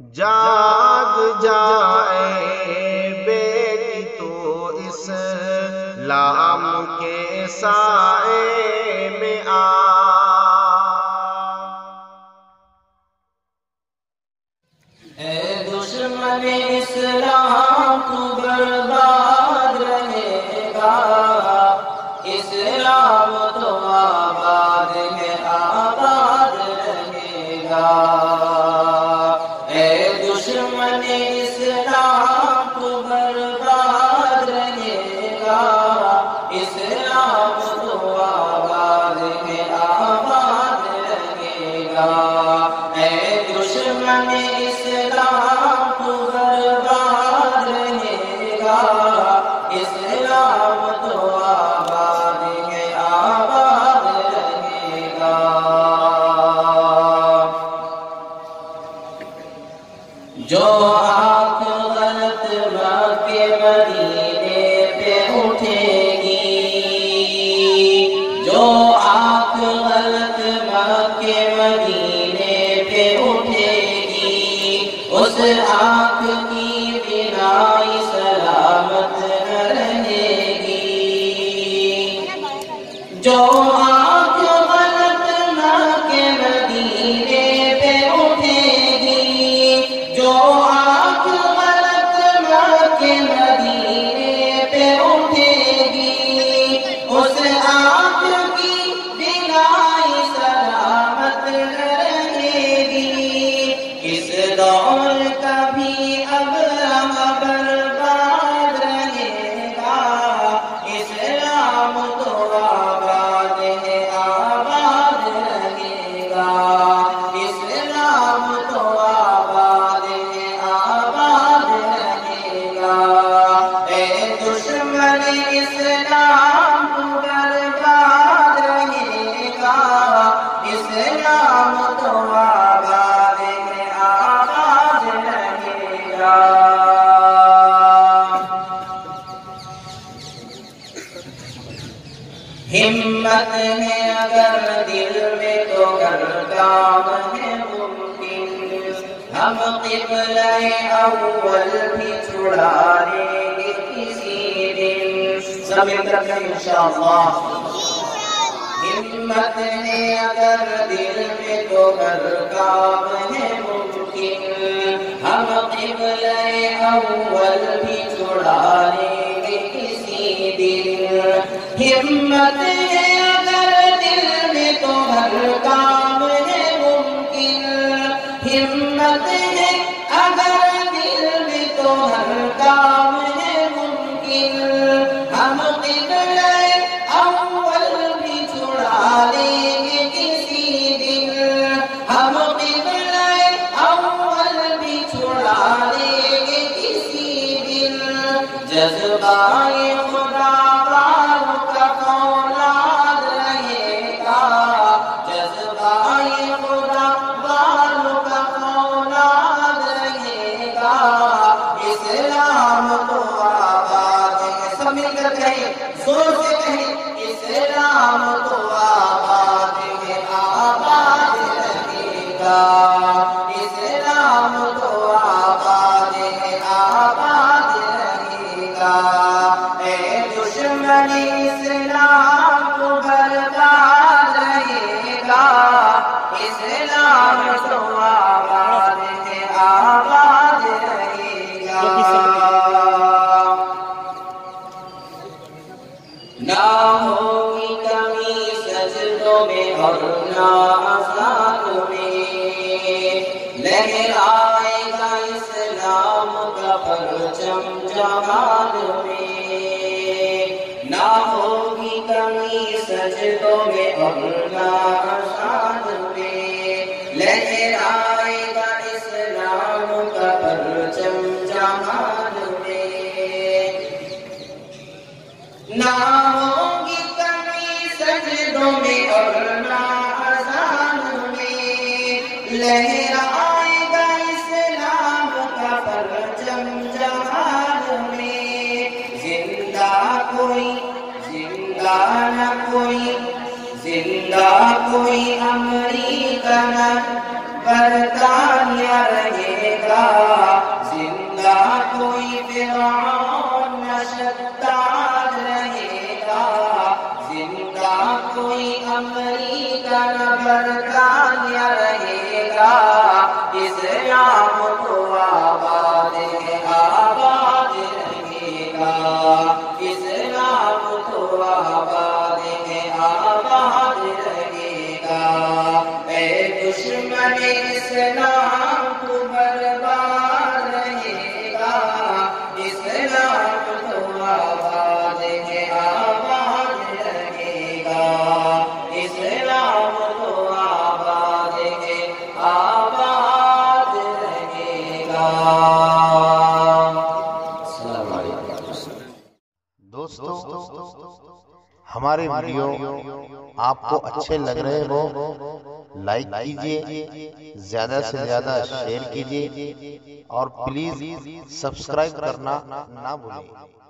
جاگ جائے بیٹی تو اس لام کے سائے میں آ۔ اے دشمن اسلام تو برباد رہے گا۔ اسلام تو آباد جو آنکھ غلط مکے مدینے پہ اٹھے گی، جو آنکھ غلط مکے مدینے پہ اٹھے گی، اس آنکھ کی بنائی سلامت نہ رہے گی۔ جو ہمت ہے اگر دل میں تو گھر کام ہے ممکن۔ ہم قبلہ اول بھی چھڑا لیں گے کسی دن سب مل انشاءاللہ ہمت ہے اگر دل میں تو گھر کام ہے ممکن ہم قبلہ اول بھی چھڑا لیں گے کسی دن ہمت ہے اگر دل میں تو ہر رہے اے دشمن اسلام تو رہے گا۔ اسلام تو آباد ہے، آباد رہے گا۔ نہ ہوگی کمی سجدوں میں اور نہ آزاد میں۔ لہرائے گا پرچم جہاد میں نہ ہوگی کمی سجدوں میں اور نہ آزاد میں لہرائے گا اسلام کا پرچم جہاد میں نہ ہوگی کمی سجدوں میں اور نہ اذان میں لہرائے زندہ کوئی امریکہ نہ برطانیہ رہے گا زندہ کوئی فرعون نہ شداد رہے گا زندہ کوئی امریکہ نہ برطانیہ رہے گا اسلام تو آباد ہے آباد رہے گا ہمارے ویڈیو آپ کو اچھے لگ رہے ہو لائک کیجیے زیادہ سے زیادہ شیئر کیجیے اور پلیز سبسکرائب کرنا نہ بھولیں